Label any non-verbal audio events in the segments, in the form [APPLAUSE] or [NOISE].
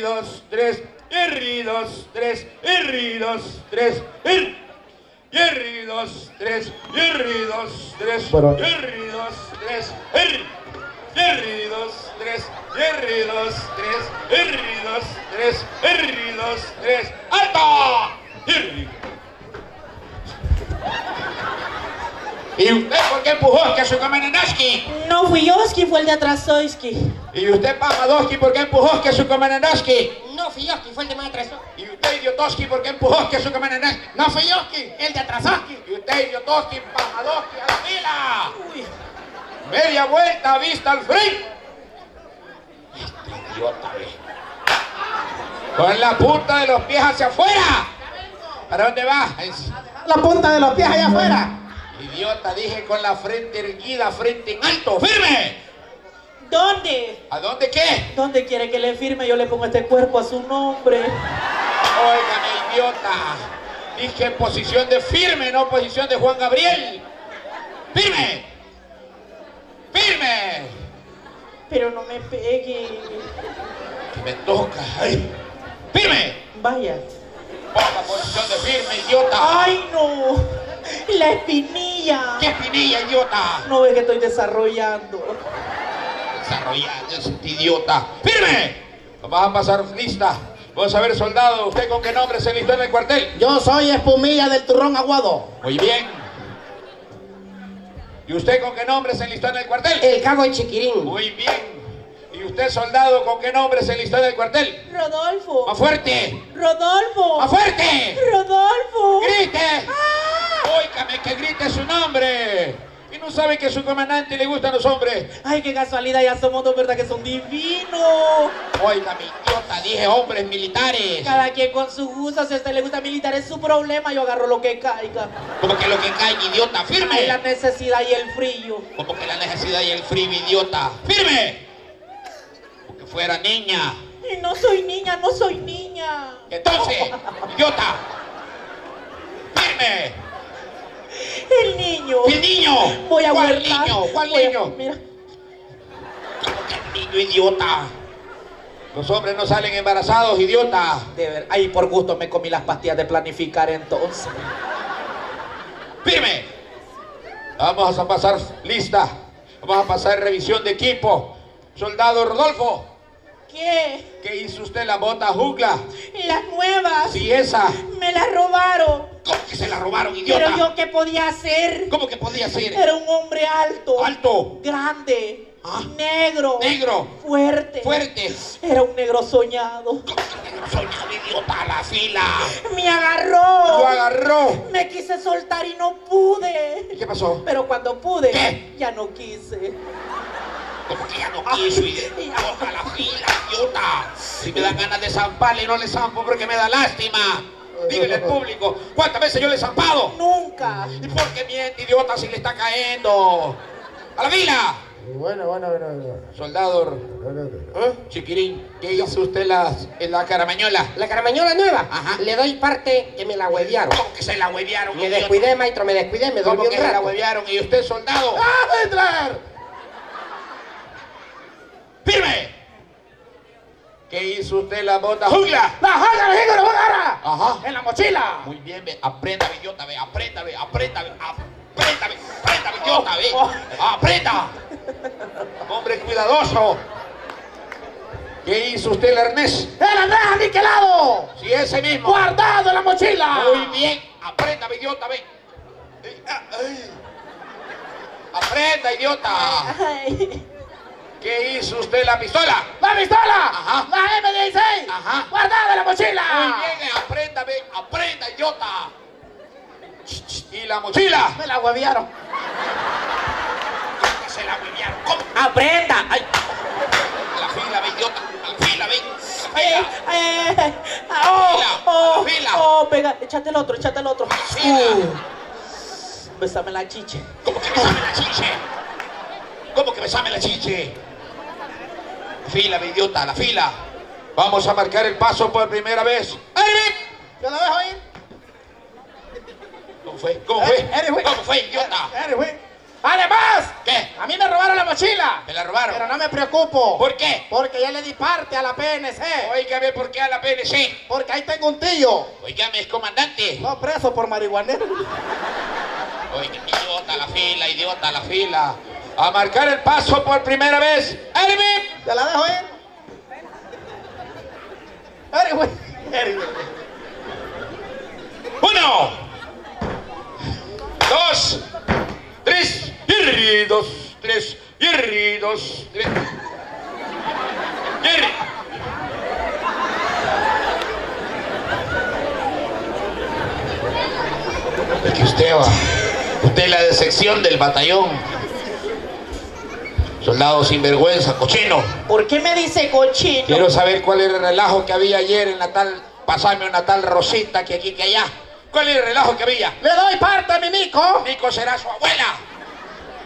dos, tres, Jerry, dos, tres, Jerry, dos, tres, Jerry. Dos, tres, Jerry, dos, tres, Jerry, dos, tres, Jerry. Jerry, dos, tres, Jerry, dos, tres, Jerry, dos, tres, Jerry, dos, tres, ¡alto! Jerry. ¿Y usted por qué empujó que su? No fui yo, fue el de Atrasoyski. ¿Y usted, Pamadowski, por qué empujó que su? No fui Yoski, fue el de más atrás. ¿Y usted, Idiotoski, por qué empujó que su? No fui Yoski, el de atrasoski. Y usted, Idiotoski, Pamadowski, a la fila. Uy, Media vuelta, vista al frente. Este idiota, ve. Con la punta de los pies hacia afuera. ¿Para dónde va? La punta de los pies allá afuera. Idiota, dije con la frente erguida, frente en alto. ¡Firme! ¿Dónde? ¿A dónde qué? ¿Dónde quiere que le firme? Yo le pongo este cuerpo a su nombre. Óigame, idiota. Dije en posición de firme, no posición de Juan Gabriel. ¡Firme! ¡Firme! Pero no me pegue. Que me toca. ¡Ay! ¡Firme! Vaya. Ponga posición de firme, idiota. ¡Ay, no! [LAUGHS] La espinilla. ¡Qué espinilla, idiota! No ve que estoy desarrollando. Desarrollando ese idiota. ¡Firme! Vamos a pasar lista. Vamos a ver, soldado, ¿usted con qué nombre se enlistó en el cuartel? Yo soy espumilla del turrón aguado. Muy bien. ¿Y usted con qué nombre se enlistó en el cuartel? El cago de chiquirín. Muy bien. ¿Y usted, soldado, con qué nombre se enlistó en el cuartel? Rodolfo. ¡Más fuerte! Rodolfo. ¡Más fuerte! Rodolfo. ¡Grite! ¡Ah! Óigame que grite su nombre. Y no sabe que a su comandante le gustan los hombres. Ay, qué casualidad, ya somos dos, ¿verdad? Que son divinos. Oiga, mi idiota, dije hombres militares. Cada quien con su gusto, si a usted le gusta militar es su problema, yo agarro lo que caiga. Como que lo que cae, idiota, firme. la necesidad y el frío. Como que la necesidad y el frío, idiota. ¡Firme! Fuera niña. Y no soy niña, no soy niña. Entonces, idiota. ¡Firme! El niño. ¡El niño! Voy a ¿Cuál guardar. niño? ¿Cuál Voy a- niño? Mira, ¿Cómo que el niño, idiota? Los hombres no salen embarazados, idiota. de ver, ahí por gusto me comí las pastillas de planificar entonces. ¡Firme! Vamos a pasar lista. Vamos a pasar revisión de equipo. Soldado Rodolfo, ¿Qué? ¿qué hizo usted la bota jugla? Las nuevas. Sí, esa. Me las robaron. ¿Cómo que se la robaron, idiota? Pero yo qué podía hacer. ¿Cómo que podía ser? Era un hombre alto. Alto, Grande. Ah. Negro. negro, Fuerte. fuerte. Era un negro soñado. ¿Cómo que negro un idiota a la fila? Me agarró. Lo agarró. Me quise soltar y no pude. ¿Y qué pasó? Pero cuando pude, ¿Qué? ya no quise. Como que ya no quiso idiota a la fila, idiota. Si me dan ganas de zamparle, no le zampo porque me da lástima. Dígale al público, ¿cuántas veces yo le he zampado? Nunca. ¿Y por qué miente, idiota, si le está cayendo? ¡A la fila! Bueno, bueno, bueno. bueno. Soldado ¿Eh? Chiquirín, ¿qué hizo usted en la, en la caramañola? La caramañola nueva. Ajá. Le doy parte que me la huevearon. ¿Cómo que se la huevearon? Me descuidé, maestro, me descuidé, me ¿Cómo dormí que un se la huevearon? ¿Y usted, soldado? ¡Ah, Hitler! ¡Firme! ¿Qué hizo usted en la bota jungla? ¡La jaga, la jaga, la! Ajá. ¡En la mochila! Muy bien, ve, aprenda, ve, idiota, ve, aprenda, ve, aprenda, ve, aprenda, ve, aprenda, ve, idiota, ve, aprenda. Hombre cuidadoso. ¿Qué hizo usted, el arnés? ¡El Andrés aniquilado! Sí, ese mismo. ¡Guardado en la mochila! Muy bien, aprenda, idiota, ve. Ay. Aprenda, idiota. Ay. ¿Qué hizo usted, la pistola? ¡La pistola! Ajá. ¡La M16! Ajá. ¡Guardada en la mochila! Muy bien, aprenda, ve, aprenda, idiota. ¿Y la mochila? Me la huevearon. Que se la huevearon. ¿Cómo? Aprenda. Ay, la fila, ve, idiota. La fila, ve. La fila. ay, ay, oh, Fila, oh, fila. oh, pega, échate el otro, échate el otro. Fila. Uh, bésame la chiche. ¿Cómo que besame la chiche? ¿Cómo que besame la chiche? Fila, ve, idiota, la fila. Vamos a marcar el paso por primera vez. ¡Eric! ¿Yo la dejo ir? ¿Cómo fue? ¿Cómo fue? Eric. ¿Cómo fue, idiota? Eric. Además, ¿Qué? a mí me robaron la mochila. ¿Me la robaron? Pero no me preocupo. ¿Por qué? Porque ya le di parte a la PNC. Óigame, ¿por qué a la PNC? Porque ahí tengo un tío. Óigame, es comandante. No preso por marihuanero. Oiga, idiota la fila, idiota la fila. A marcar el paso por primera vez. ¡Erwin! ¿Te la dejo ir? Güey. Eri, güey. Uno, dos, tres, y dos, tres, y dos, tres. Es que usted va, usted es la decepción del batallón. Soldado sinvergüenza, cochino. ¿Por qué me dice cochino? Quiero saber cuál era el relajo que había ayer en la tal, pasame una tal Rosita que aquí que allá. ¿Cuál era el relajo que había? Le doy parte, Mimico. Nico será su abuela.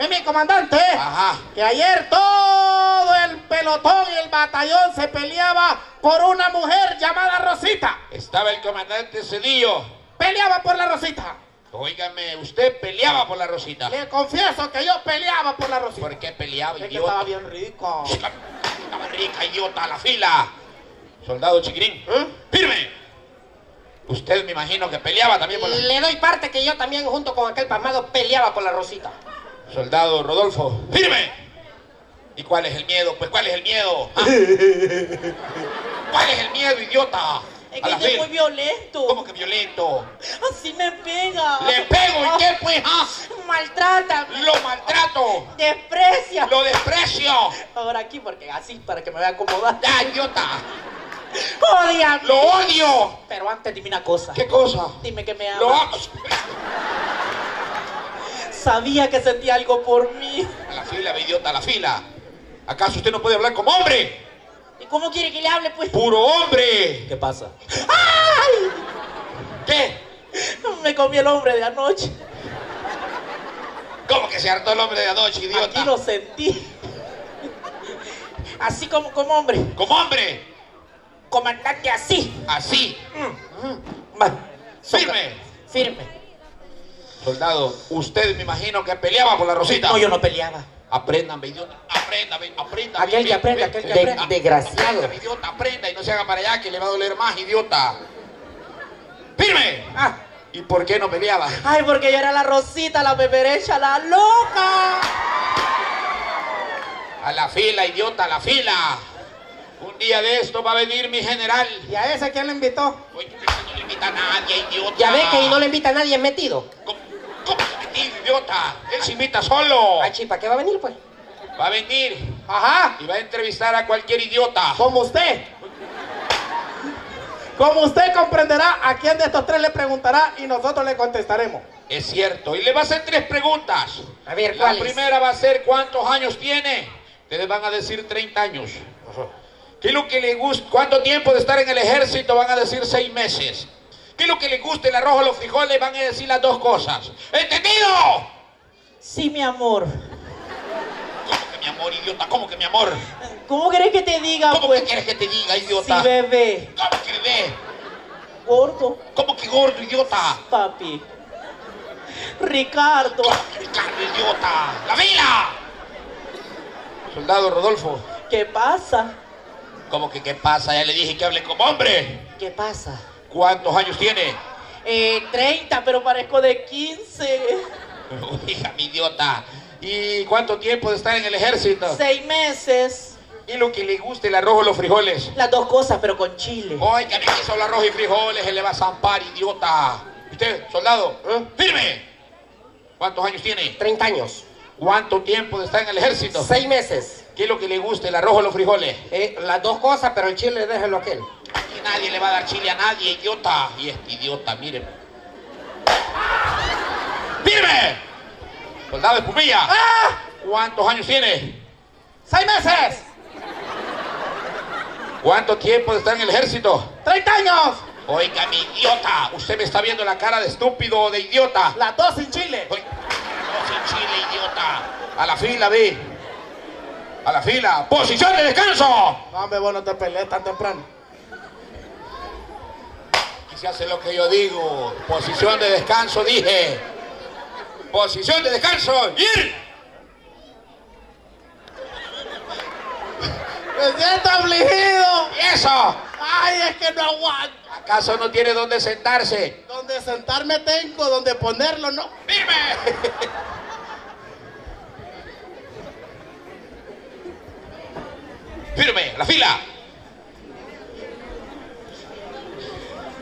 Mimi, comandante. Ajá. Que ayer todo el pelotón y el batallón se peleaba por una mujer llamada Rosita. Estaba el comandante Cedillo. Peleaba por la Rosita. Óigame, usted peleaba por la Rosita. Le confieso que yo peleaba por la Rosita. ¿Por qué peleaba, Es que idiota? estaba bien rico. Estaba rica, idiota, a la fila. Soldado chiquirín. ¿Eh? ¡Firme! Usted me imagino que peleaba también por la... Le doy parte que yo también, junto con aquel pasmado, peleaba por la Rosita. Soldado Rodolfo. ¡Firme! ¿Y cuál es el miedo? Pues ¿cuál es el miedo? ¿Ah? [LAUGHS] ¿Cuál es el miedo, idiota? Es que es fila. muy violento. ¿Cómo que violento? Así me pega. Le pego y qué pues, ah? Maltrátame. Lo maltrato, Desprecia. lo desprecio. Ahora aquí, porque así, para que me vea acomodar. Ya, idiota, Odia. lo odio. Pero antes dime una cosa. ¿Qué cosa? Dime que me Lo ama. amo. Sabía que sentía algo por mí. A la fila, idiota, a la fila. ¿Acaso usted no puede hablar como hombre? ¿Y cómo quiere que le hable, pues? Puro hombre. ¿Qué pasa? ¿Qué? Me comí el hombre de anoche. ¿Cómo que se hartó el hombre de anoche, idiota? Aquí lo sentí. Así como, como hombre. Como hombre. Comandante así. Así. Va. Firme. Firme. Soldado, usted me imagino que peleaba por la Rosita. No, yo no peleaba. Aprendan, idiota. Aprendan, aprendan. Aquel que aprende, aquel que aprende. Desgraciado. Aprenda, idiota, aprenda y no se haga para allá que le va a doler más, idiota. ¡Firme! Ah. ¿Y por qué no peleaba? Ay, porque yo era la Rosita, la beberecha, la loca. A la fila, idiota, a la fila. Un día de esto va a venir mi general. ¿Y a ese quién le invitó? Oye, no le invita a nadie, idiota. Ya ve que ahí no le invita a nadie metido. ¿Cómo, cómo se metió, idiota? Él se invita solo. Ay, chipa, ¿qué va a venir, pues? Va a venir Ajá. y va a entrevistar a cualquier idiota. Como usted. Como usted comprenderá, a quién de estos tres le preguntará y nosotros le contestaremos. Es cierto. Y le va a hacer tres preguntas. A ver, La primera va a ser ¿cuántos años tiene? Ustedes van a decir 30 años. ¿Qué es lo que le gusta? ¿Cuánto tiempo de estar en el ejército? Van a decir seis meses. ¿Qué es lo que le gusta el arroz o los frijoles? Van a decir las dos cosas. ¿Entendido? Sí, mi amor. ¿Cómo que mi amor, idiota? ¿Cómo que mi amor? ¿Cómo querés que te diga, ¿Cómo pues? que quieres que te diga, Sí, idiota? bebé. ¿Cómo que bebé? Gordo, ¿Cómo que gordo, idiota? papi. Ricardo. ¿Cómo que Ricardo, idiota? ¡La vila! Soldado Rodolfo. ¿Qué pasa? ¿Cómo que qué pasa? Ya le dije que hable como hombre. ¿Qué pasa? ¿Cuántos años tiene? Eh, 30, pero parezco de 15. [LAUGHS] Hija, mi idiota. ¿Y cuánto tiempo de estar en el ejército? Seis meses. ¿Y lo que le gusta el arroz o los frijoles? Las dos cosas, pero con chile. Oiga, que solo arroz y frijoles se le va a zampar, idiota. ¿Y ¿Usted, soldado? ¿Eh? ¡Firme! ¿Cuántos años tiene? 30 años. ¿Cuánto tiempo de estar en el ejército? Seis meses. ¿Qué es lo que le gusta, el arroz o los frijoles? Eh, las dos cosas, pero el chile déjelo a aquel. Aquí nadie le va a dar chile a nadie, idiota. Y este idiota, miren. ¡Firme! Soldado de Espumilla. ¡Ah! ¿Cuántos años tiene? ¡Seis meses! ¿Cuánto tiempo estar en el ejército? ¡30 años! Oiga, mi idiota. Usted me está viendo la cara de estúpido o de idiota. Las dos sin chile. Oiga, no sin chile, idiota. A la fila, ve. A la fila. ¡Posición de descanso! No, hombre, vos no te pelees tan temprano se hace lo que yo digo. Posición de descanso, dije. Posición de descanso, ir. Me siento afligido. ¿Y eso? Ay, es que no aguanto. ¿Acaso no tiene dónde sentarse? Donde sentarme tengo, donde ponerlo no. ¡Vive! ¡Firme! ¡La fila!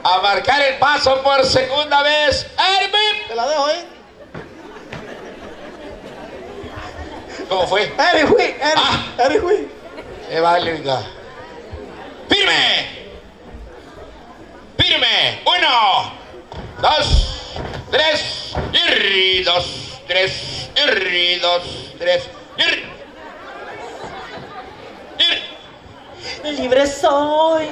A marcar el paso por segunda vez. ¡Ervin! Te la dejo ahí. ¿Cómo fue? Hui, Eric, Ah. Eh, vale, venga. ¡Firme! ¡Firme! Uno, dos, tres, y dos, tres, y dos, tres, y- Libre soy.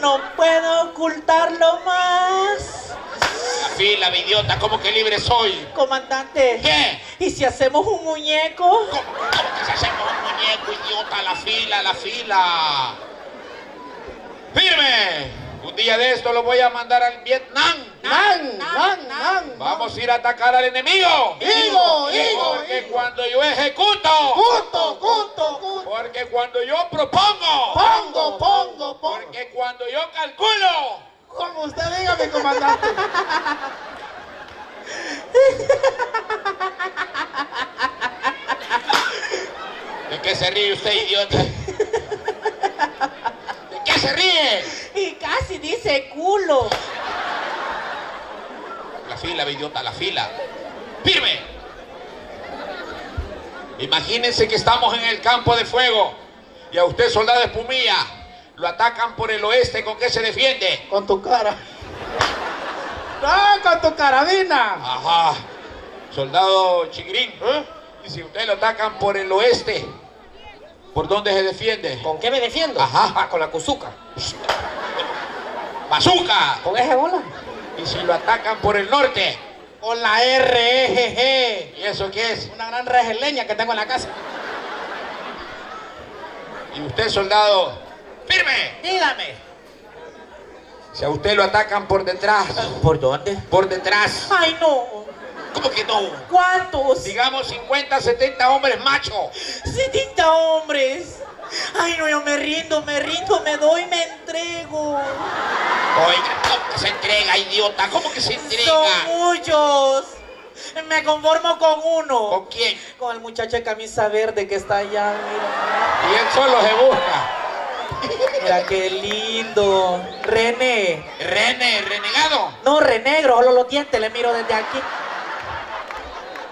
No puedo ocultarlo más. La fila, mi idiota, ¿cómo que libre soy? Comandante. ¿Qué? ¿Y si hacemos un muñeco? ¿Cómo, cómo que se hacemos un muñeco, idiota? La fila, la fila. ¡Firme! Un día de esto lo voy a mandar al Vietnam. Nan, nan, nan. Vamos a ir a atacar al enemigo. Higo, higo, Porque higo. cuando yo ejecuto, Junto, junto, junto. porque cuando yo propongo, Pongo, pongo, pongo. porque cuando yo calculo, Como usted diga, mi comandante. ¿de qué se ríe usted, idiota? ¿De qué se ríe? Y casi dice culo. La fila, idiota, la fila. ¡Firme! Imagínense que estamos en el campo de fuego y a usted, soldado de Espumilla, lo atacan por el oeste. ¿Con qué se defiende? Con tu cara. No, con tu carabina. Ajá. Soldado Chigrín. Y si usted lo atacan por el oeste, ¿por dónde se defiende? ¿Con qué me defiendo? Ajá. Ah, con la cuzuca. [LAUGHS] ¡Bazooka! ¿Con ese bola? Y si lo atacan por el norte, Con la REGG. ¿y eso qué es? Una gran leña que tengo en la casa. Y usted, soldado, firme. Dígame. Si a usted lo atacan por detrás, ¿Por dónde? por detrás, Ay, no. ¿cómo que no? ¿Cuántos? Digamos 50, 70 hombres machos. 70 hombres. Ay, no, yo me rindo, me rindo, me doy, me. Oiga, ¿cómo que se entrega, idiota? ¿Cómo que se Son entrega? muchos. Me conformo con uno. ¿Con quién? Con el muchacho de camisa verde que está allá, mira. Y él solo se busca. Mira qué lindo. René. René, renegado. No, renegro, solo los dientes le miro desde aquí.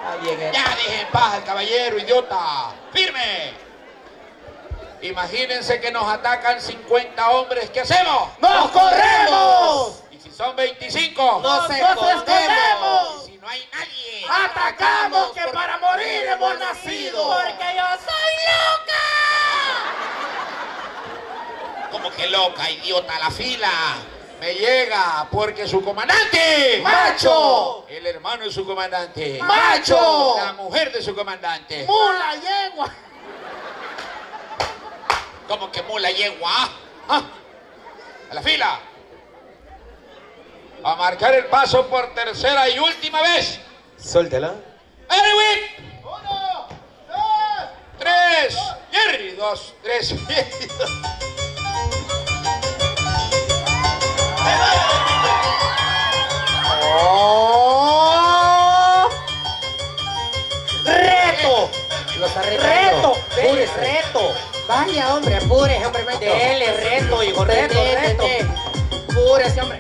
Ah, bien. Ya deje en paz al caballero, idiota. ¡Firme! Imagínense que nos atacan 50 hombres. ¿Qué hacemos? ¡Nos corremos! Y si son 25. Nos ¡Nos escondemos. escondemos! Y si no hay nadie. ¡Atacamos que para morir hemos nacido! Porque yo soy loca. Como que loca, idiota, la fila. Me llega porque su comandante. ¡Macho! El hermano de su comandante. ¡Macho! La mujer de su comandante. ¡Mula, yegua! Como que mula yegua. ah? Ah. A la fila. A marcar el paso por tercera y última vez. Suéltela. Erwin. ¡Uno! ¡Dos! Tres. Jerry. Dos. Tres. [LAUGHS] Jerry, dos. ¡Oh! ¡Reto! Lo está Vaya, hombre, apúrese, hombre. Dele, reto, hijo, reto, reto. Apúrese, hombre.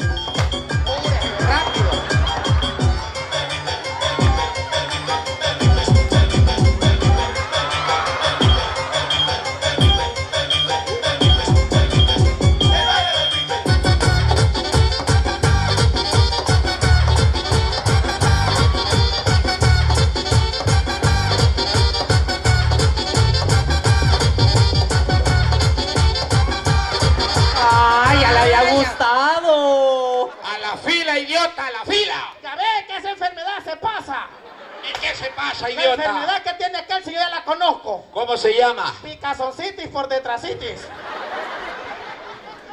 Qué se pasa, La idiota? enfermedad que tiene aquel, si yo ya la conozco. ¿Cómo se llama? Picazoncitis por detrasitis.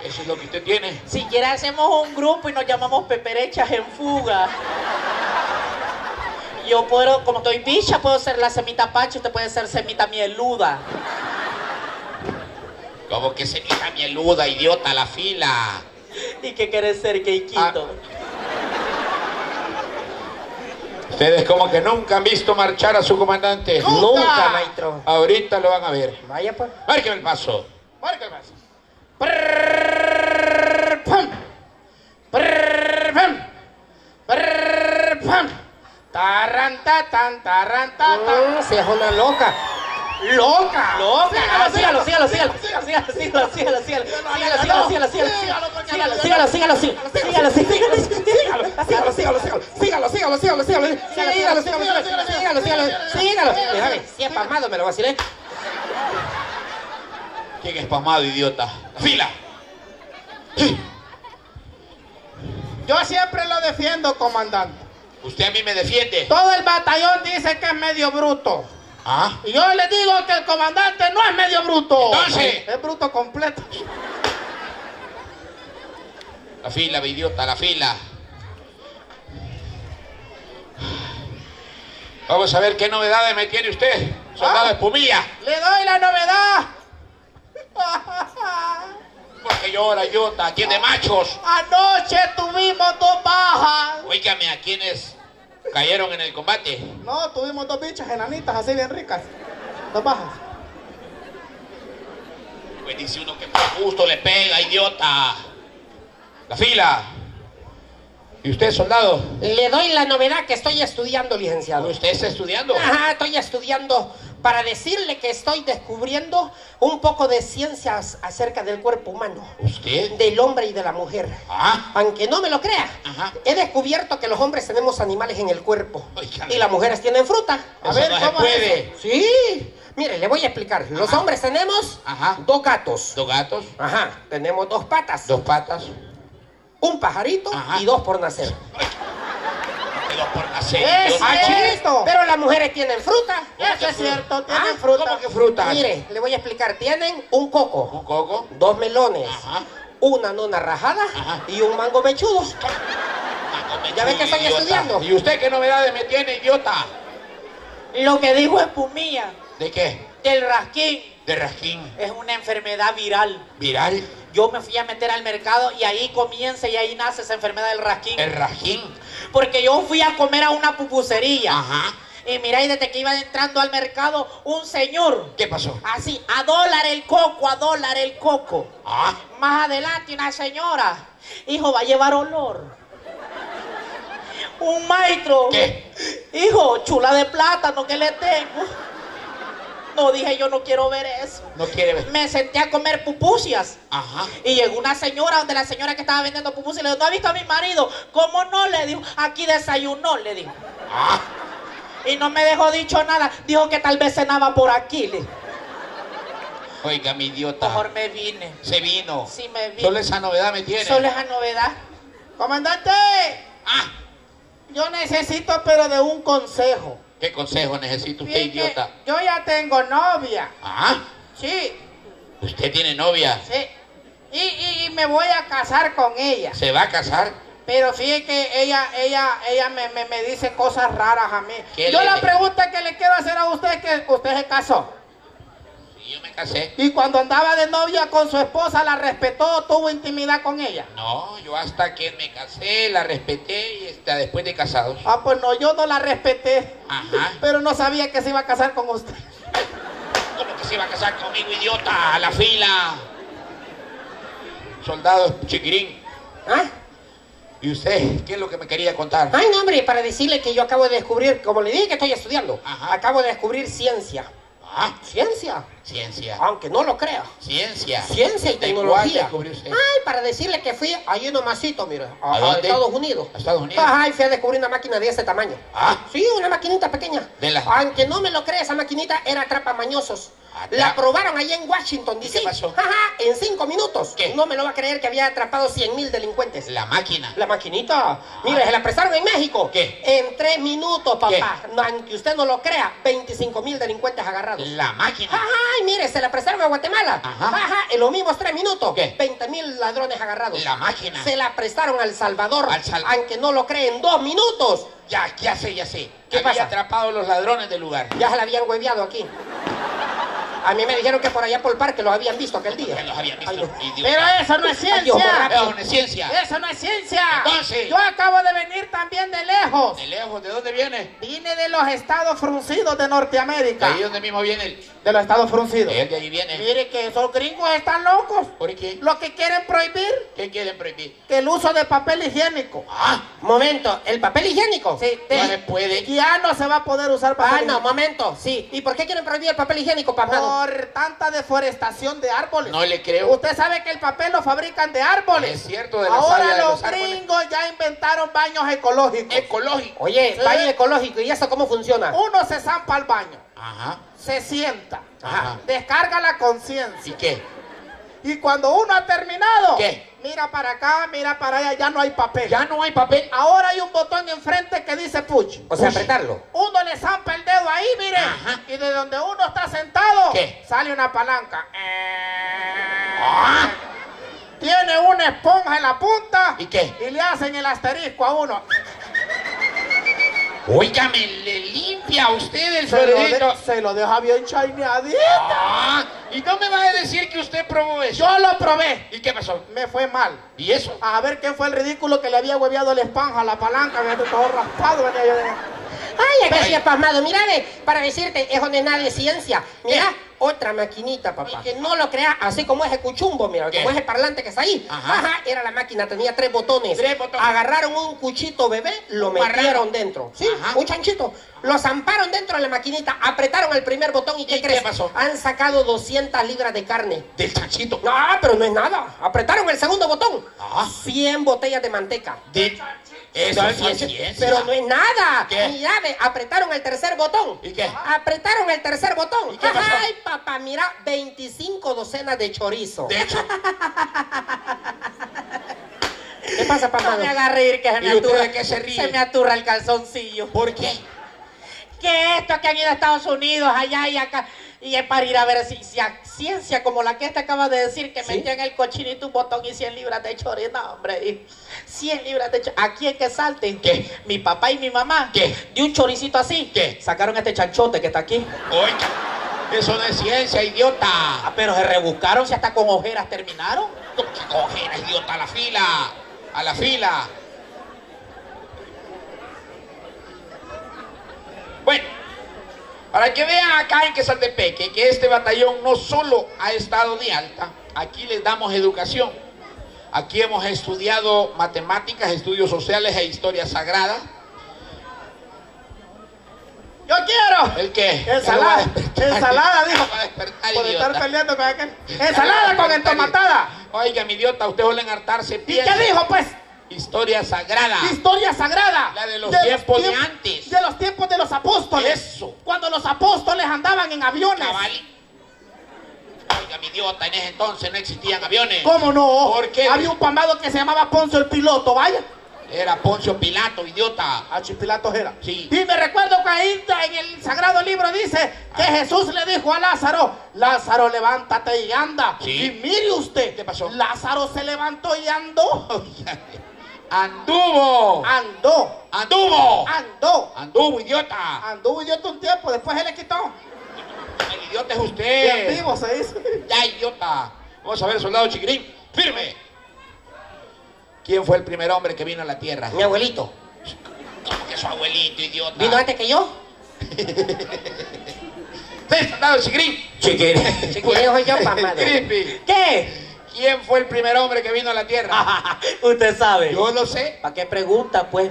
Eso es lo que usted tiene. Si quiere hacemos un grupo y nos llamamos Peperechas en fuga. yo puedo, como estoy bicha, puedo ser la semita pacha, usted puede ser semita mieluda. Como que se quita mieluda, idiota, la fila. ¿Y qué quiere ser, Keikito? Ustedes como que nunca han visto marchar a su comandante. Nunca, maestro. Ahorita lo van a ver. Vaya pues. Márqueme el paso. Marca el paso. Prrrr, pam. Prrrr, pam. Prrrr, pam. Tarran, ta, tan, tarran, ta, tan. Mm, si es una loca. ¡Loca! Loca, Sígalo, ah, sígalo, sígalo, sígalo, sígalo, sígalo, sígalo, sígalo, sígalo, sígalo, Sígalo, sígalo, sígalo, sígalo, sígalo, sígalo, sígalo, sígalo, sígalo, sígalo, sígalo, Sígalo, sígalo, sígalo, sígalo, sígalo, sígalo, sígalo, sígalo, sígalo, sígalo, sígalo, sígalo, sígalo, sígalo. Déjame, si es palmado me lo vacilé. ¿Quién es pasmado, idiota? La fila. Yo siempre lo defiendo, comandante. Usted a mí me defiende. Todo el batallón dice que es medio bruto. ¿Ah? Y yo le digo que el comandante no es medio bruto. Entonces. Es bruto completo. La fila, idiota, la fila. Vamos a ver qué novedades me tiene usted, soldado Ah. Espumilla. Le doy la novedad. Porque llora, idiota, aquí es de machos. Anoche tuvimos dos bajas. Óigame, ¿a quienes cayeron en el combate? No, tuvimos dos bichas enanitas así bien ricas. Dos bajas. Pues dice uno que por gusto le pega, idiota. La fila. ¿Y usted, soldado? Le doy la novedad que estoy estudiando, licenciado. ¿Usted está estudiando? Ajá, estoy estudiando para decirle que estoy descubriendo un poco de ciencias acerca del cuerpo humano, ¿Usted? del hombre y de la mujer. Ah, Aunque no me lo crea, Ajá. he descubierto que los hombres tenemos animales en el cuerpo Oiga. y las mujeres tienen fruta. eso no se puede. Sí, mire, le voy a explicar. Los Ajá. hombres tenemos Ajá. dos gatos. Dos gatos, Ajá, tenemos dos patas, dos patas, un pajarito Ajá. y dos por nacer. y dos por nacer. Es cierto. Pero las mujeres tienen fruta. Eso es cierto, tienen Ah, fruta. ¿Cómo que frutas? Mire, le voy a explicar. Tienen un coco, Un coco, dos melones, Ajá. una nona rajada Ajá. y un mango mechudo. Ya ve que estoy Idiota. estudiando. ¿Y usted qué novedades me tiene, idiota? Lo que dijo Espumilla ¿De qué? del rasquín De rasquín. es una enfermedad viral. Viral. Yo me fui a meter al mercado y ahí comienza y ahí nace esa enfermedad del rasquín. El rasquín. Porque yo fui a comer a una pupusería. Ajá. Y mira, y desde que iba entrando al mercado, un señor, ¿Qué pasó? así, a dólar el coco, a dólar el coco. Ah, Más adelante una señora, hijo, va a llevar olor. Un maestro, ¿Qué? hijo, chula de plátano que le tengo. No, dije, yo no quiero ver eso. no quiere ver. Me senté a comer pupusias. Ajá. Y llegó una señora donde la señora que estaba vendiendo pupusas y le dijo, ¿no ha visto a mi marido? ¿Cómo no? Le dijo, aquí desayunó, le dijo. Ah, Y no me dejó dicho nada. Dijo que tal vez cenaba por aquí. Le. oiga, mi idiota. Mejor me vine. Se vino. Sí, me vine. Solo esa novedad me tiene. Solo esa novedad. Comandante, Ah, yo necesito pero de un consejo. ¿Qué consejo necesita usted, Fíjate, idiota? Yo ya tengo novia. Ah, Sí, usted tiene novia. sí. Y, y- y me voy a casar con ella. ¿Se va a casar? Pero fíjate que ella, ella, ella me, me- me dice cosas raras a mí. ¿Qué Yo le- la pregunta que le quiero hacer a usted es que usted se casó. Sí, yo me casé. Y cuando andaba de novia con su esposa, la respetó, tuvo intimidad con ella. No, yo hasta que me casé, la respeté y hasta después de casados. Ah, pues no, yo no la respeté. Ajá. Pero no sabía que se iba a casar con usted. ¿Cómo que se iba a casar conmigo, idiota? A la fila. Soldado chiquirín. ¿Ah? ¿Y usted qué es lo que me quería contar? Ay, no, hombre, para decirle que yo acabo de descubrir, como le dije que estoy estudiando, Ajá. acabo de descubrir ciencia. Ah, Ciencia, ciencia. aunque no lo crea. Ciencia. Ciencia y ¿De cuál tecnología. Ay, para decirle que fui allí nomasito, mire, a, ¿A dónde? Estados Unidos. ¿A Estados Unidos? Ajá, y fui a descubrir una máquina de ese tamaño. Ah, Sí, una maquinita pequeña. De la- Aunque no me lo crea, esa maquinita era atrapa Ah, La aprobaron allá en Washington, ¿Y DC. qué pasó? Ajá, en cinco minutos. ¿Qué? No me lo va a creer que había atrapado 100 mil delincuentes. La máquina. La maquinita. Mire, se la prestaron en México. ¿Qué? En tres minutos, papá. No, aunque usted no lo crea, 25 mil delincuentes agarrados. La máquina. Ay, mire, se la prestaron a Guatemala. Ajá. Ajá, en los mismos tres minutos. ¿Qué? 20 mil ladrones agarrados. La máquina. Se la prestaron al Salvador. Al Sal- Aunque no lo cree, en dos minutos. Ya, ya sé, ya sé. ¿Qué Había pasa? atrapado los ladrones del lugar. Ya se la habían hueveado aquí. A mí me dijeron que por allá por el parque los habían visto aquel día. Que los habían visto. Ay, no. Pero eso no es Ay, Dios, ciencia. Eso no es ciencia. Eso no es ciencia. Entonces. Yo acabo de venir también de lejos. De lejos, ¿de dónde viene? Vine de los estados fruncidos de De Norteamérica. ahí donde mismo viene el. De los estados fruncidos. De ahí viene. Mire que esos gringos están locos. ¿Por qué? Lo que quieren prohibir ¿Qué quieren prohibir? que el uso de papel higiénico. Ah, Momento, ¿el papel higiénico? Sí, no de- se puede. ya no se va a poder usar papel Ah, no, momento, sí. ¿Y por qué quieren prohibir el papel higiénico, papá? Por tanta deforestación de árboles. No le creo. Usted sabe que el papel lo fabrican de árboles. Es cierto, de la Ahora de los, árboles. gringos ya inventaron baños ecológicos. Ecológico. Oye, Sí. baño ecológico, ¿y eso cómo funciona? Uno se zampa al baño, Ajá. se sienta, Ajá. descarga la ¿Y conciencia. qué? Y cuando uno ha terminado, ¿Qué? Mira para acá, mira para allá, ya no hay papel. Ya no hay papel. Ahora hay un botón enfrente que dice push. O sea, apretarlo. Uno le zampa el dedo ahí, mire. Ajá. Y de donde uno está sentado, ¿Qué? sale una palanca. Ah. Tiene una esponja en la punta. ¿Y qué? Y le hacen el asterisco a uno. Óigame, le limpia a usted el Se lo, de- florerito. se lo deja bien chaineadito. Ah, y no me va a decir que usted probó eso. Yo lo probé. ¿Y qué pasó? Me fue mal. ¿Y eso? A ver qué fue el ridículo que le había hueveado la esponja, la palanca, venía todo raspado. venía yo de- Ay, acá sí pasmado. Mira, ve, para decirte, eso no es nada de ciencia. Mira, otra maquinita, papá. Que no lo crea, así como ese cuchumbo, mira, ¿Qué? como ese parlante que está ahí. Ajá. Ajá. era la máquina, tenía tres botones. Tres botones. Agarraron un cuchito bebé, lo Un metieron dentro. Sí, Ajá. un chanchito. Lo zamparon dentro de la maquinita, apretaron el primer botón y ¿qué ¿Y qué crees? pasó? Han sacado 200 libras de carne. Del chanchito. No, pero no es nada. Apretaron el segundo botón. Ah. 100 botellas de manteca. De... Eso sí es ciencia. Pero no es nada. ¿Qué? Mira, ve, apretaron el tercer botón. ¿Y qué? Apretaron el tercer botón. ¿Y qué pasó? Ay, papá, mira, 25 docenas de chorizo. De hecho, [LAUGHS] ¿Qué pasa, papá? No me haga reír que se me ¿Y usted aturra. de qué se ríe? Se me aturra el calzoncillo. ¿por qué? Que esto que han ido a Estados Unidos, allá y acá. Y es para ir a ver si, si a ciencia como la que esta acaba de decir, que ¿Sí? metió en el cochinito un botón y 100 libras de chorizo. No, hombre, y 100 libras de chorizo. Aquí es que salte. ¿Qué? Mi papá y mi mamá. ¿Qué? De un choricito así. ¿Qué? Sacaron este chanchote que está aquí. Oiga, eso no es ciencia, idiota. Ah, pero se rebuscaron, si hasta con ojeras terminaron. ¿Qué cojera, idiota? A la fila. A la fila. Bueno, para que vean acá en Quesaltepeque que este batallón no solo ha estado de alta, aquí les damos educación. Aquí hemos estudiado matemáticas, estudios sociales e historia sagrada. Yo quiero. ¿El qué? Ensalada. Ensalada, dijo. Por estar idiota. peleando con aquel. Ensalada con entomatada. Oiga, mi idiota, usted suelen hartarse ¿Y piensa. qué dijo, pues? Historia sagrada. Historia sagrada. La de los tiempos de tiemp- antes. De los tiempos de los apóstoles. Eso. Cuando los apóstoles andaban en aviones. Cabal. Oiga, mi idiota, en ese entonces no existían aviones. ¿Cómo no? ¿Por qué? Había un pamado que se llamaba Poncio el Piloto, vaya. Era Poncio Pilato, idiota. Archipilatos era. Sí. Y me recuerdo que ahí en el Sagrado Libro dice que Jesús le dijo a Lázaro, Lázaro, levántate y anda. Sí. Y mire usted, ¿Qué pasó? Lázaro se levantó y andó. [LAUGHS] Anduvo. Andó, Anduvo. andó. Anduvo, idiota. Anduvo idiota un tiempo, después se le quitó. El idiota es Bien usted. vivo se hizo. Ya, idiota. Vamos a ver, soldado chiquirín. Firme. ¿Quién fue el primer hombre que vino a la tierra? Mi abuelito. ¿Cómo que su abuelito, idiota? ¿Vino antes que yo? [LAUGHS] Sí, soldado chiquirín. Chiquirín. Chiquirín soy yo. [LAUGHS] ¿Qué? ¿Quién fue el primer hombre que vino a la tierra? [LAUGHS] Usted sabe. Yo lo sé. ¿Para qué pregunta, pues?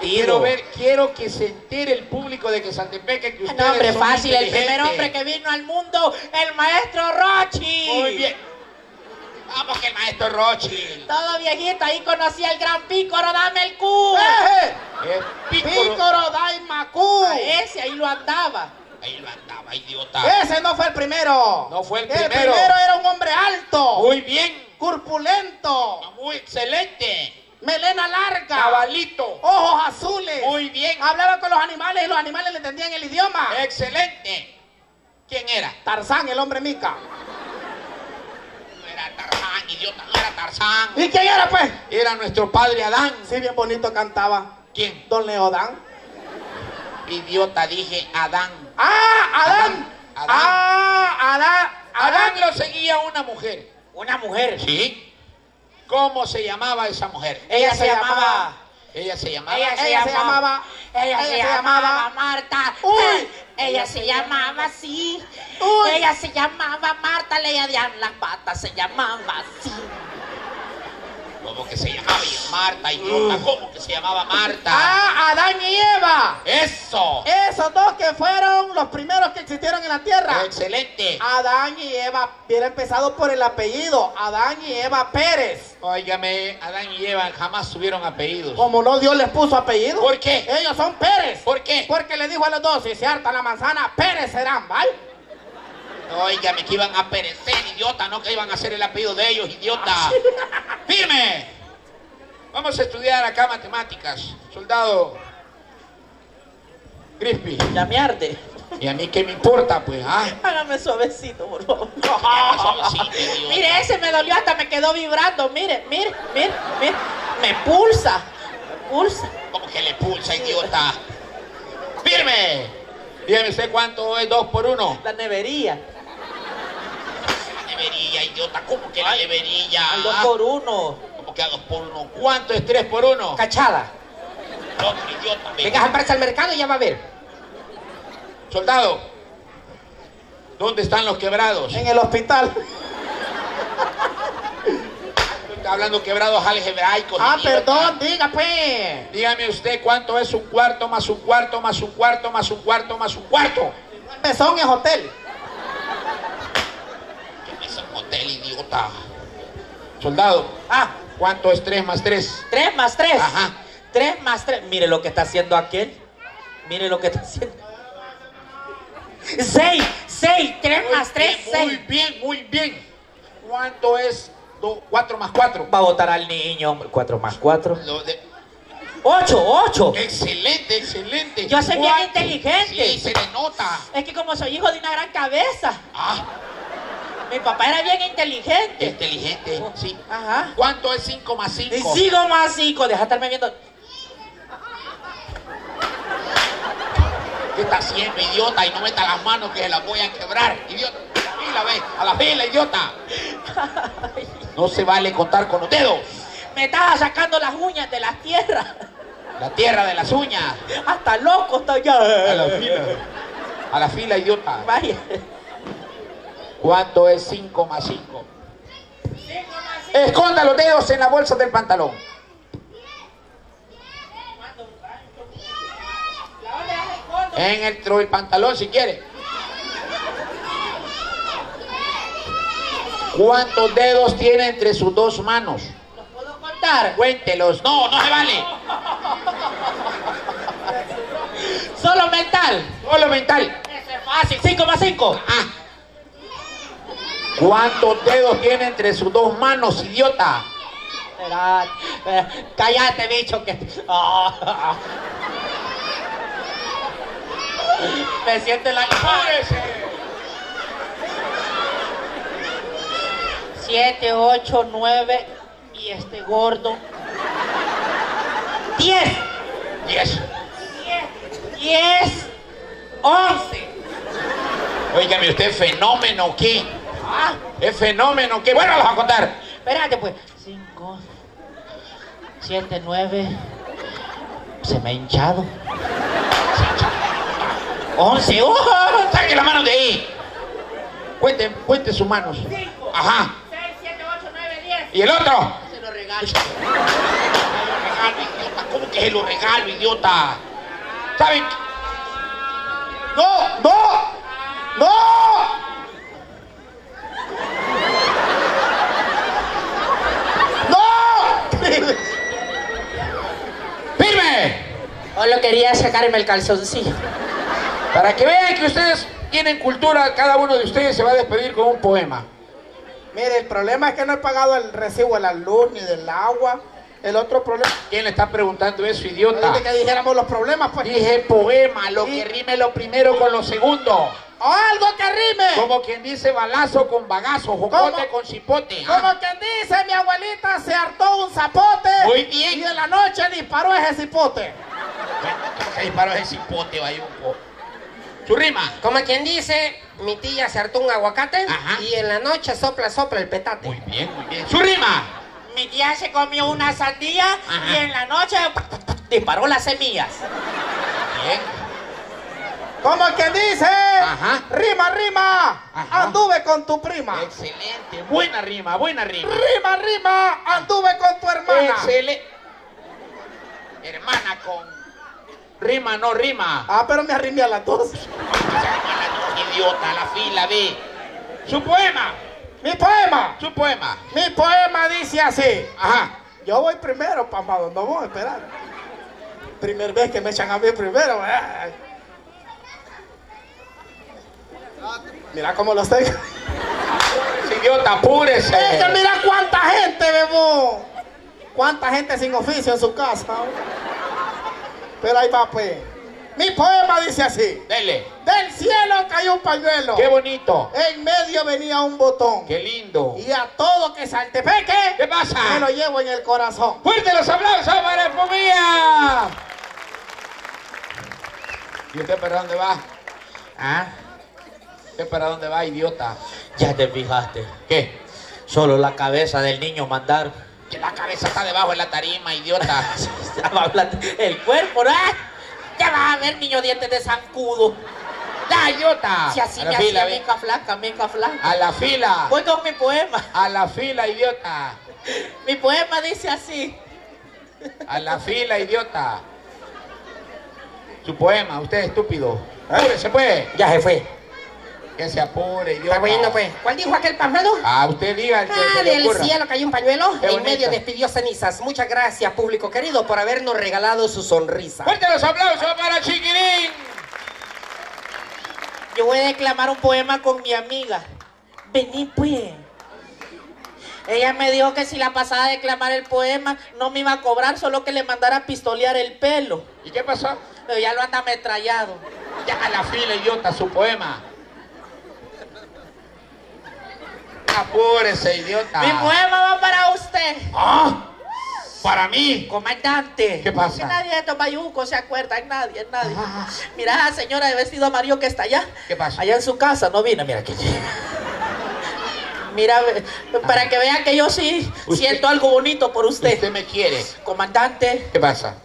Quiero Metido. ver, quiero que se entere el público de que Santepeque que ustedes No, hombre, son fácil. El primer hombre que vino al mundo, el maestro Rochi. Muy bien. Vamos que el maestro Rochi. Todo viejito, ahí conocía al gran pícoro, dame el cu. ¡Eh! Es pícoro. Pícoro Daimacú. A ese ahí lo andaba. Ahí lo andaba, idiota. Ese no fue el primero. No fue el El primero. primero era un hombre alto, Muy bien. corpulento, Muy excelente. melena larga, Cabalito. ojos azules. Muy bien. Hablaba con los animales y los animales le entendían el idioma. Excelente. ¿Quién era? Tarzán, el hombre mica. No era Tarzán, idiota, no era Tarzán. ¿Y quién era, pues? Era nuestro padre Adán. Sí, bien bonito cantaba. ¿Quién? Don Leodán. Idiota, dije Adán. ¡Ah, Adán! Adán. ¡Ah, Adán! Adán Adán. lo seguía una mujer. Una mujer. ¿Sí? ¿Cómo se llamaba esa mujer? Ella se llamaba. Ella se llamaba. Ella se Ella se llamaba. llamaba. Ella se llamaba llamaba- Marta. Uy. Ella se llamaba así. Uy. Ella se llamaba Marta, le de las patas, se llamaba así. ¿Cómo que se llamaba? Y Marta, idiota. ¿Cómo que se llamaba Marta? ¡Ah, Adán y Eva! ¡Eso! Esos dos que fueron los primeros que existieron en la tierra. Excelente. Adán y Eva, hubiera empezado por el apellido, Adán y Eva Pérez. Óigame, Adán y Eva jamás tuvieron apellidos. Como no Dios les puso apellido. ¿Por qué? Ellos son Pérez. ¿Por qué? Porque le dijo a los dos, si se harta la manzana, Pérez serán, ¿vale? Óigame, que iban a perecer, idiota, no que iban a hacer el apellido de ellos, idiota. [LAUGHS] ¡Firme! Vamos a estudiar acá matemáticas. Soldado Crispy. Ya me arde. ¿Y a mí qué me importa, pues? ¿Ah? Hágame suavecito, por favor. [LAUGHS] Suavecito. Mire, ese me dolió hasta me quedó vibrando. Mire, mire, mire, mire. Me pulsa. Me pulsa. ¿Cómo que le pulsa, idiota? ¡Firme! Dígame usted cuánto es 2 por 1. La nevería. La neverilla, idiota. ¿Cómo que la neverilla? Al dos por uno. ¿Cómo que a 2 por 1? ¿Cuánto es 3 por 1? Cachada. Otro idiota, me- Vengas a al mercado y ya va a ver. Soldado, ¿dónde están los quebrados? En el hospital. Está hablando quebrados algebraicos. Ah, perdón, diga pues. Dígame usted cuánto es un cuarto más un cuarto más un cuarto más un cuarto más un cuarto. Mesón es hotel. ¿Qué es un hotel, idiota? Soldado, Ah, ¿cuánto es 3 más 3? tres más tres. Ajá. Tres más tres. Mire lo que está haciendo aquel. Mire lo que está haciendo. Seis, seis, tres más tres, Muy seis. bien, muy bien. ¿Cuánto es 4 más 4? Va a votar al niño, hombre. Cuatro más cuatro. Ocho, ocho. Excelente, excelente. Yo soy bien inteligente. Sí, se le nota. Es que como soy hijo de una gran cabeza, Ah, mi papá era bien inteligente. inteligente, sí. Ajá. ¿Cuánto es 5 más 5? Y sigo más cinco, deja de estarme viendo. ¿Qué está haciendo, idiota? Y no meta las manos que se las voy a quebrar, idiota. A la fila, ve, a la fila, idiota. [LAUGHS] No se vale contar con los dedos. Me estaba sacando las uñas de las tierras. La tierra de las uñas. Hasta loco estoy ya. A la fila. A la fila, idiota. Vaya. ¿Cuánto es 5 más 5? Esconda los dedos en la bolsa del pantalón. En el, pantalón si quiere. ¿Cuántos dedos tiene entre sus dos manos? ¿Puedo contar? Cuéntelos. No, no se vale. Solo mental. Solo mental. Eso es fácil. Cinco más cinco. Ah. ¿Cuántos dedos tiene entre sus dos manos, idiota? Espera, espera. Cállate, bicho, que. [LAUGHS] Me siento en la. Siete, ocho, nueve y este gordo. Diez. Diez. Diez. Once. Óigame usted, fenómeno, ¿qué? Ah, ¿Es fenómeno qué? Bueno, los a contar. espérate, pues. Cinco, siete, nueve. Se me ha hinchado. Once. ¡Oh! Saque la mano de ahí. Cuente, cuente sus manos. Ajá. Seis, siete, ocho, nueve, diez. ¿Y el otro? Se lo regalo. ¿Cómo que se lo regalo, idiota? ¿Saben? ¡No! ¡No! ¡No! ¡Firme! Solo quería sacarme el calzoncillo. Para que vean que ustedes tienen cultura, cada uno de ustedes se va a despedir con un poema. Mire, el problema es que no he pagado el recibo de la luz ni del agua. El otro problema. ¿Quién le está preguntando eso, idiota? Dije que dijéramos los problemas, pues. Dije poema, lo Sí. que rime lo primero con lo segundo. ¡O algo que rime! Como quien dice balazo con bagazo, jocote con cipote. ¿ah? Como quien dice, mi abuelita se hartó un zapote. Muy bien. Y en la noche disparó ese cipote. ¿Cómo que disparó ese cipote, bayunco? Su rima. Como quien dice, mi tía se hartó un aguacate Ajá. y en la noche sopla, sopla el petate. Muy bien, muy bien. Su rima. Mi tía se comió una sandía Ajá. y en la noche disparó las semillas. Bien. Como quien dice, Ajá. rima, rima, Ajá. anduve con tu prima. Excelente. Buena rima, buena rima. Rima, rima, anduve con tu hermana. Excelente. Hermana con rima, no rima. Ah, pero me arrimé a las dos. Idiota, la fila, ve. Su poema. Mi poema, Su poema. mi poema dice así. Ajá. Yo voy primero, pamado, no voy a esperar. Primer vez que me echan a mí primero. eh. Mira cómo los tengo. Idiota, apúrese. Es que mira cuánta gente, bebo. Cuánta gente sin oficio en su casa. Pero ahí va, pues. Mi poema dice así. Dele. Del cielo cayó un pañuelo. Qué bonito. En medio venía un botón. Qué lindo. Y a todo que saltepeque. ¿Qué pasa? Me lo llevo en el corazón. ¡Fuerte los aplausos para Espumilla! ¿Y usted para dónde va? ¿Ah? ¿Usted para dónde va, idiota? Ya te fijaste. ¿Qué? Solo la cabeza del niño mandar. Que la cabeza está debajo de la tarima, idiota. [LAUGHS] El cuerpo, ¿no? Ya vas a ver, niño dientes de zancudo. ¡Ya, idiota! Si así a me la hacía ve. mica flaca, mica flaca. A la fila. Voy con mi poema. A la fila, idiota. Mi poema dice así. A la fila, idiota. Su poema, usted estúpido. Apúrese, pues. Ya se fue. Que se apure, idiota. Está bueno, pues. ¿Cuál dijo aquel pasmado? Ah, usted diga el que Ah, del cielo cayó un pañuelo. Qué En bonito. medio despidió cenizas. Muchas gracias, público querido, por habernos regalado su sonrisa. ¡Fuerte los aplausos para Chiquirín! Yo voy a declamar un poema con mi amiga. Vení, pues. Ella me dijo que si la pasaba a declamar el poema no me iba a cobrar, solo que le mandara a pistolear el pelo. ¿Y qué pasó? Pero ya lo anda ametrallado. Ya a la fila, idiota, su poema. Apúrese, idiota. Mi poema va para usted. ¡Ah! Para mí. Comandante. ¿Qué pasa? Que nadie de estos bayucos se acuerda, nadie, nadie. Ah. Mira a la señora de vestido amarillo que está allá. ¿Qué pasa? Allá en su casa, no vine, mira aquí. Mira, para que vean que yo sí Usted- siento algo bonito por usted. Usted me quiere. Comandante, ¿Qué pasa?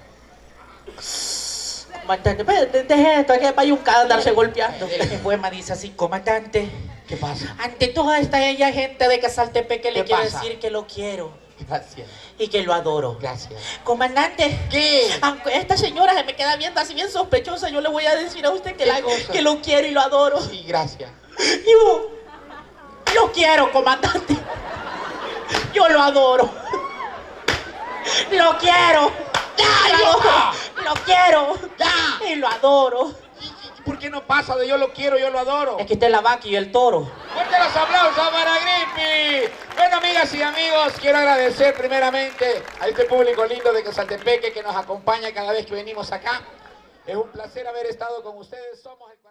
comandante, deje esto, que un cada andarse golpeando. Eh. Mi poema dice así, comandante. ¿Qué pasa? Ante toda esta ella gente de Casaltepeque le ¿Qué quiero pasa? decir que lo quiero Gracias. y que lo adoro. Gracias. Comandante, ¿Qué? aunque esta señora se me queda viendo así bien sospechosa, yo le voy a decir a usted que, ¿Qué la- que lo quiero y lo adoro. Sí, gracias. Yo lo quiero, comandante. Yo lo adoro. Lo quiero. ¡Ya, Lo adoro. Lo quiero. ¡Ya! Y lo adoro. ¿Y- y ¿Por qué no pasa de yo lo quiero, yo lo adoro? Es que usted es la vaca y el toro. Fuerte los aplausos para Grippy. Bueno, amigas y amigos, quiero agradecer primeramente a este público lindo de Casaltepeque que nos acompaña cada vez que venimos acá. Es un placer haber estado con ustedes. Somos el.